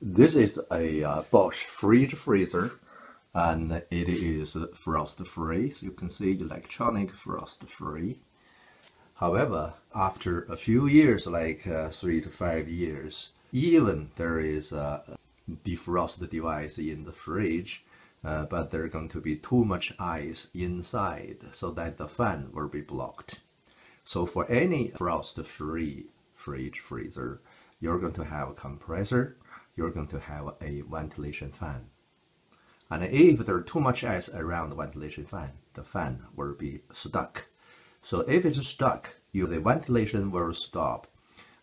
This is a uh, Bosch fridge freezer and it is frost free. So you can see electronic frost free. However, after a few years, like uh, three to five years, even there is a defrost device in the fridge, uh, but there's going to be too much ice inside so that the fan will be blocked. So for any frost-free fridge freezer, you're going to have a compressor, you're going to have a ventilation fan. And if there's too much ice around the ventilation fan, the fan will be stuck. So if it's stuck, you, the ventilation will stop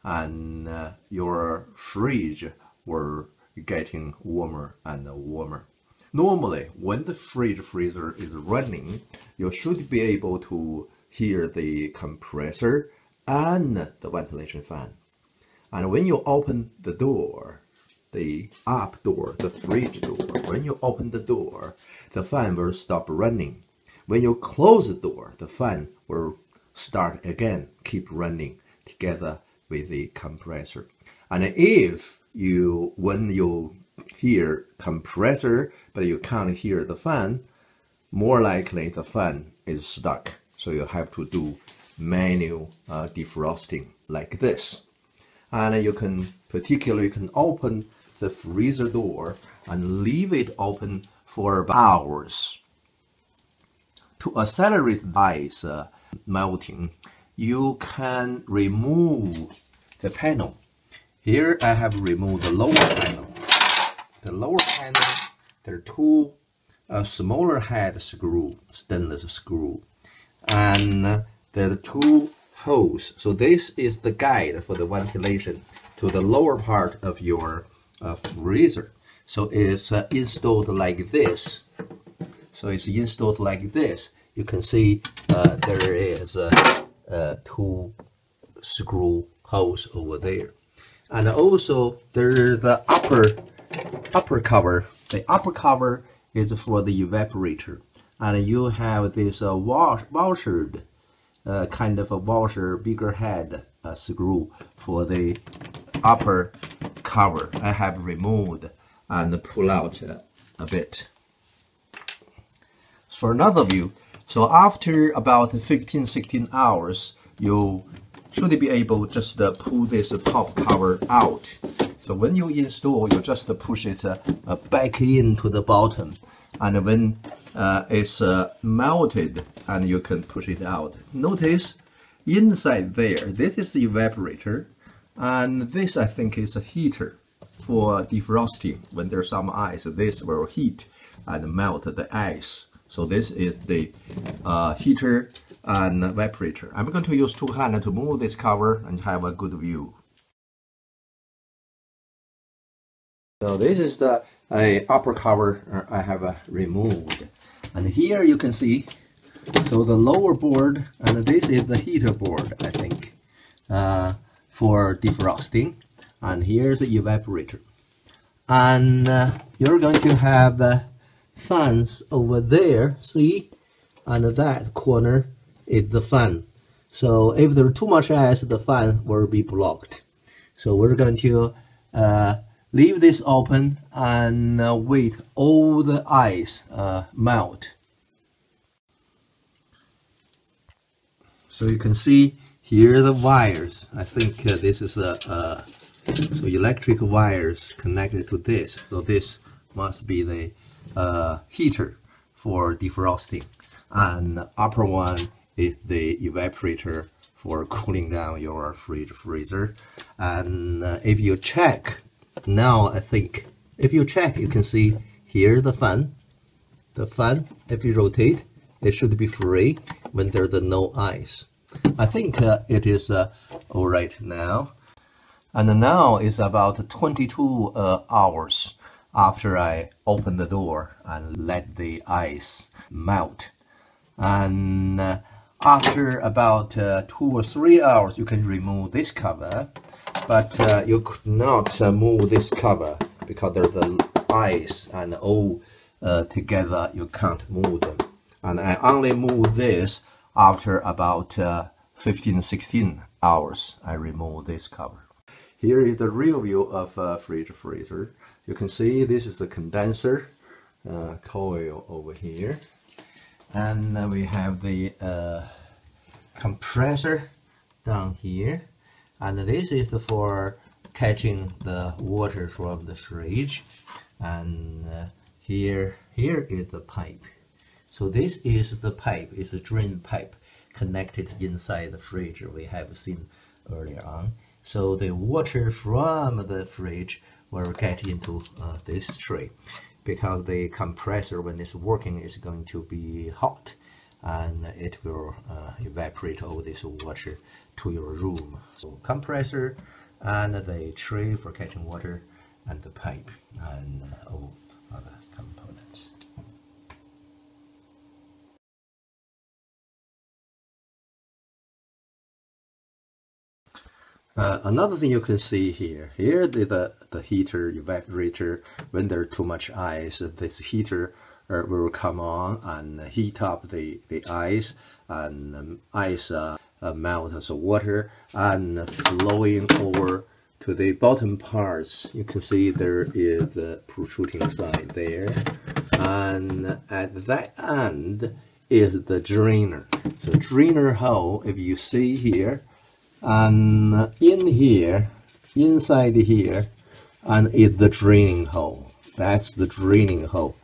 and uh, your fridge will getting warmer and warmer. Normally, when the fridge freezer is running, you should be able to hear the compressor and the ventilation fan. And when you open the door, the up door, the fridge door, when you open the door, the fan will stop running. When you close the door, the fan will start again, keep running together with the compressor. And if you, when you hear compressor, but you can't hear the fan, more likely the fan is stuck. So you have to do manual uh, defrosting like this. And you can particularly you can open the freezer door and leave it open for hours. To accelerate the ice uh, melting, you can remove the panel. Here I have removed the lower panel. The lower panel, there are two uh, smaller head screw, stainless screw, and uh, there are two holes. So this is the guide for the ventilation to the lower part of your freezer. So it's uh, installed like this. So it's installed like this. You can see uh, there is uh, two screw holes over there. And also there's the upper upper cover. The upper cover is for the evaporator. And you have this uh, wash, washered uh, kind of a washer bigger head uh, screw for the upper cover. I have removed and pull out a bit. For another view, so after about 15, 16 hours, you should be able just uh, pull this top cover out. So when you install, you just push it uh, uh, back into the bottom. And when uh, it's uh, melted, and you can push it out. Notice inside there, this is the evaporator. And this, I think, is a heater for defrosting. When there's some ice, this will heat and melt the ice. So this is the uh, heater and evaporator. I'm going to use two hands to move this cover and have a good view. So this is the uh, upper cover I have uh, removed. And here you can see, so the lower board, and this is the heater board, I think, uh, for defrosting. And here's the evaporator. And uh, you're going to have uh, fans over there, see? And that corner is the fan. So if there's too much ice, the fan will be blocked. So we're going to uh, leave this open and uh, wait all the ice uh, melt. So you can see here are the wires. I think uh, this is a, a so electric wires connected to this. So this must be the uh, heater for defrosting, and upper one is the evaporator for cooling down your fridge freezer. And uh, if you check now, I think if you check, you can see here the fan. The fan, if you rotate, it should be free when there's no ice. I think uh, it is uh, all right now. And now it's about 22 uh, hours after I open the door and let the ice melt. And uh, after about uh, two or three hours, you can remove this cover, but uh, you could not uh, move this cover because there's the ice and all uh, together, you can't move them. And I only move this after about uh, 15, 16 hours, I remove this cover. Here is the real view of a fridge freezer. you can see this is the condenser uh, coil over here and uh, we have the uh, compressor down here and this is for catching the water from the fridge and uh, here here is the pipe so this is the pipe it's a drain pipe connected inside the fridge we have seen earlier on so the water from the fridge will get into uh, this tray because the compressor when it's working is going to be hot and it will uh, evaporate all this water to your room. So compressor and the tray for catching water and the pipe and all Uh, another thing you can see here, here the, the, the heater evaporator, when there's too much ice, this heater uh, will come on and heat up the, the ice and um, ice uh, uh, melt as water and flowing over to the bottom parts. You can see there is the protruding side there and at that end is the drainer. So drainer hole, if you see here, and in here, inside here, and is the draining hole. That's the draining hole.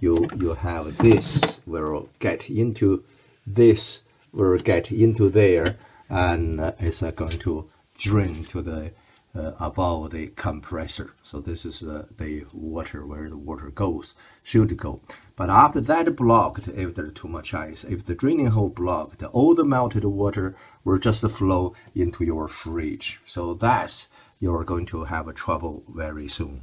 You you have this will get into this will get into there, and uh, it's uh, going to drain to the uh, above the compressor. So this is the, the water where the water goes, should go. But after that blocked, if there's too much ice, if the draining hole blocked, all the melted water will just flow into your fridge. So that's you're going to have a trouble very soon.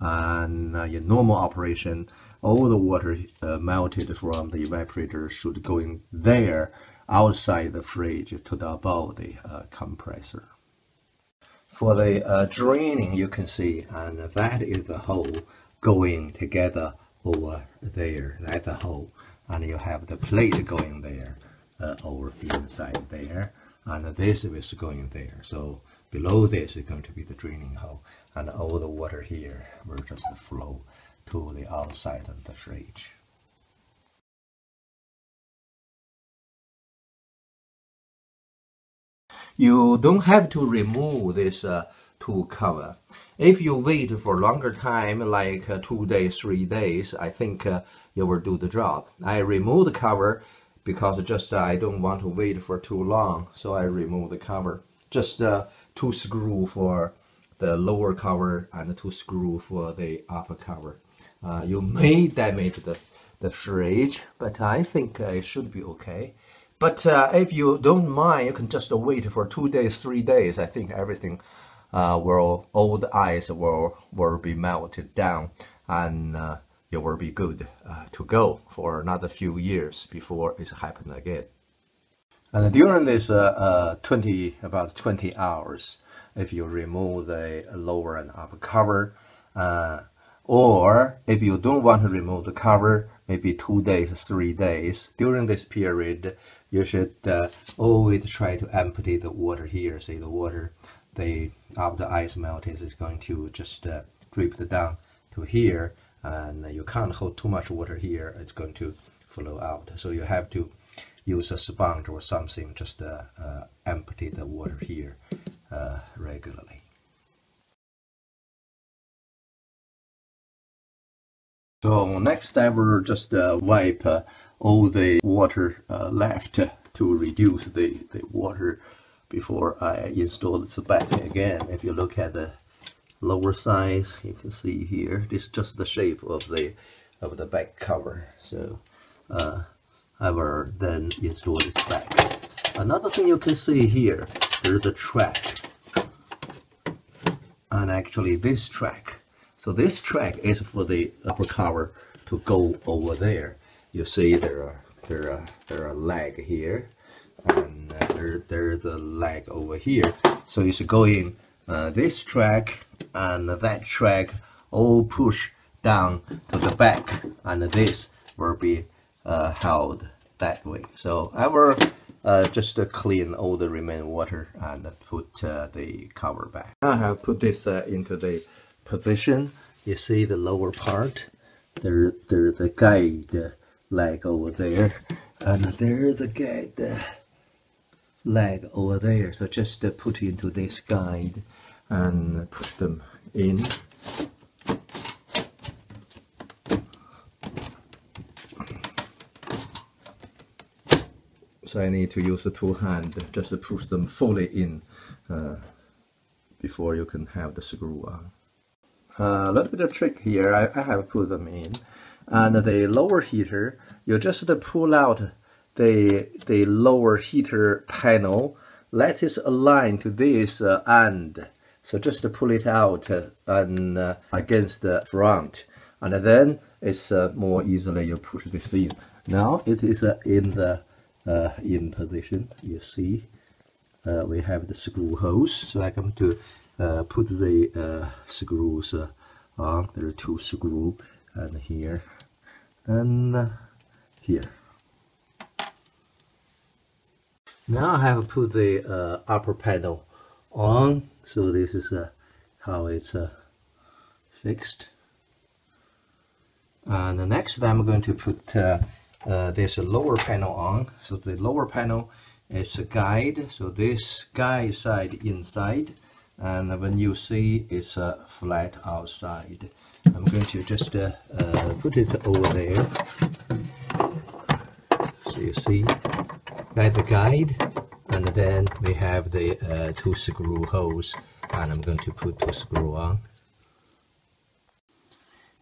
And uh, in normal operation, all the water uh, melted from the evaporator should go in there outside the fridge to the above the uh, compressor. For the uh, draining, you can see, and that is the hole going together over there. That's the hole. And you have the plate going there uh, over inside there. And this is going there. So below this is going to be the draining hole. And all the water here will just flow to the outside of the fridge. You don't have to remove this uh, tool cover if you wait for longer time, like uh, two days, three days, I think uh, you will do the job. I remove the cover because just uh, I don't want to wait for too long, so I remove the cover. Just uh, two screw for the lower cover and two screw for the upper cover. Uh, you may damage the, the fridge, but I think uh, it should be okay. But if you don't mind, you can just wait for two days, three days. I think everything uh, will all the ice will will be melted down and uh, will be good uh, to go for another few years before it's happen again. And during this uh, uh, 20 about 20 hours, if you remove the lower and upper cover, uh, or if you don't want to remove the cover, maybe two days, three days, during this period, you should always try to empty the water here. See the water the after ice melted is going to just uh, drip down to here and you can't hold too much water here. It's going to flow out. So you have to use a sponge or something just uh, uh, empty the water here uh, regularly so next I will just uh, wipe uh, all the water left to reduce the, the water before I install the back again. If you look at the lower size, you can see here, this is just the shape of the of the back cover. So uh, I will then install this back. Another thing you can see here, there's the track. And actually this track. So this track is for the upper cover to go over there. You see there are there are there are leg here and uh, there, there's a leg over here. So it's going uh, this track and that track all push down to the back and this will be uh, held that way. So I will uh, just clean all the remaining water and put uh, the cover back. I have put this uh, into the position. You see the lower part? There there's the guide leg over there. And there's the guide leg over there. So just uh, put into this guide and push them in. So I need to use the two hand just to push them fully in uh, before you can have the screw on. A little bit of trick here, I, I have put them in. And the lower heater, you just pull out the, the lower heater panel, let it align to this uh, end. So just pull it out uh, and uh, against the front. And then it's uh, more easily you push this in. Now it is uh, in the uh, in position, you see. we have the screw holes, so I come to put the uh, screws uh, on. There are two screws, and here and here. Now I have put the uh, upper panel on, so this is uh, how it's uh, fixed. And the next I'm going to put this lower panel on. So the lower panel is a guide, so this guide side inside and when you see it's uh, flat outside I'm going to just uh, uh, put it over there. So you see that's the guide and then we have the uh, two screw holes and I'm going to put two screw on.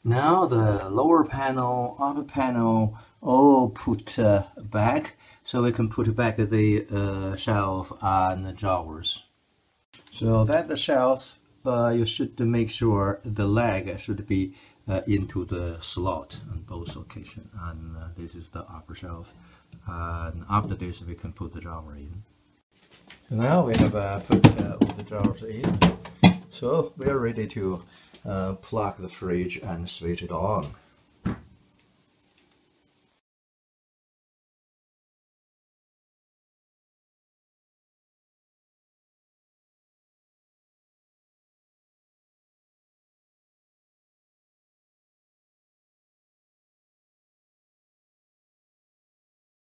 Now the lower panel upper panel all put uh, back so we can put back the uh, shelf and the drawers so that the shelf, uh, you should make sure the leg should be uh, into the slot on both occasions. And uh, this is the upper shelf. And after this, we can put the drawer in. So now we have uh, put uh, the drawers in. So we are ready to uh, plug the fridge and switch it on.